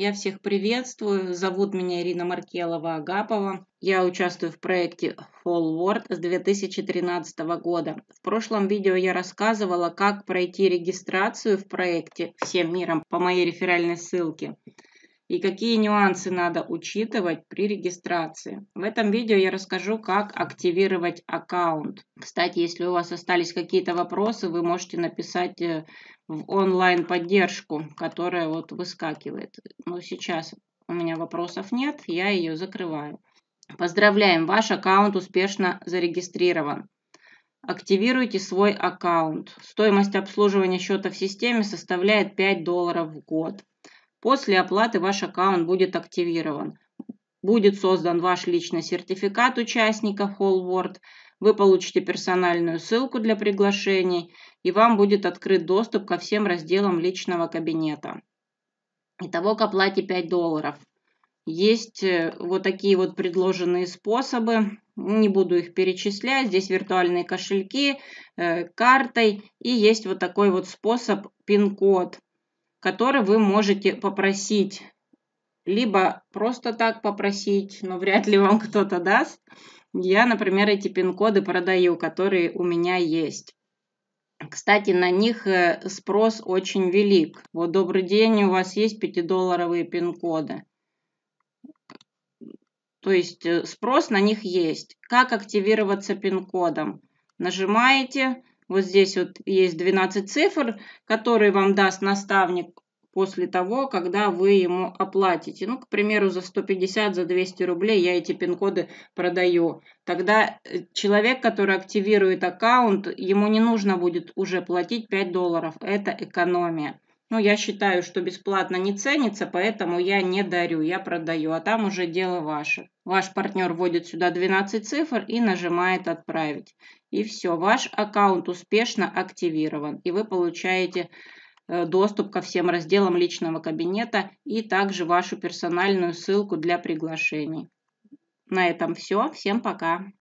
Я всех приветствую. Зовут меня Ирина Маркелова-Агапова. Я участвую в проекте Whole с 2013 года. В прошлом видео я рассказывала, как пройти регистрацию в проекте всем миром по моей реферальной ссылке и какие нюансы надо учитывать при регистрации. В этом видео я расскажу, как активировать аккаунт. Кстати, если у вас остались какие-то вопросы, вы можете написать э, в онлайн-поддержку, которая вот выскакивает. Но сейчас у меня вопросов нет, я ее закрываю. Поздравляем, ваш аккаунт успешно зарегистрирован. Активируйте свой аккаунт. Стоимость обслуживания счета в системе составляет 5 долларов в год. После оплаты ваш аккаунт будет активирован. Будет создан ваш личный сертификат участника Whole Вы получите персональную ссылку для приглашений, и вам будет открыт доступ ко всем разделам личного кабинета. Итого к оплате 5 долларов. Есть э, вот такие вот предложенные способы. Не буду их перечислять. Здесь виртуальные кошельки, э, картой. И есть вот такой вот способ пин-код который вы можете попросить. Либо просто так попросить, но вряд ли вам кто-то даст. Я, например, эти пин-коды продаю, которые у меня есть. Кстати, на них э, спрос очень велик. Вот добрый день, у вас есть 5-долларовые пин-коды. То есть э, спрос на них есть. Как активироваться пин-кодом? Нажимаете, вот здесь вот есть 12 цифр, которые вам даст наставник после того, когда вы ему оплатите. Ну, к примеру, за 150, за 200 рублей я эти пин-коды продаю. Тогда э, человек, который активирует аккаунт, ему не нужно будет уже платить 5 долларов. Это экономия. Ну, я считаю, что бесплатно не ценится, поэтому я не дарю, я продаю, а там уже дело ваше. Ваш партнер вводит сюда 12 цифр и нажимает «Отправить». И все, ваш аккаунт успешно активирован, и вы получаете э, доступ ко всем разделам личного кабинета и также вашу персональную ссылку для приглашений. На этом все. Всем пока.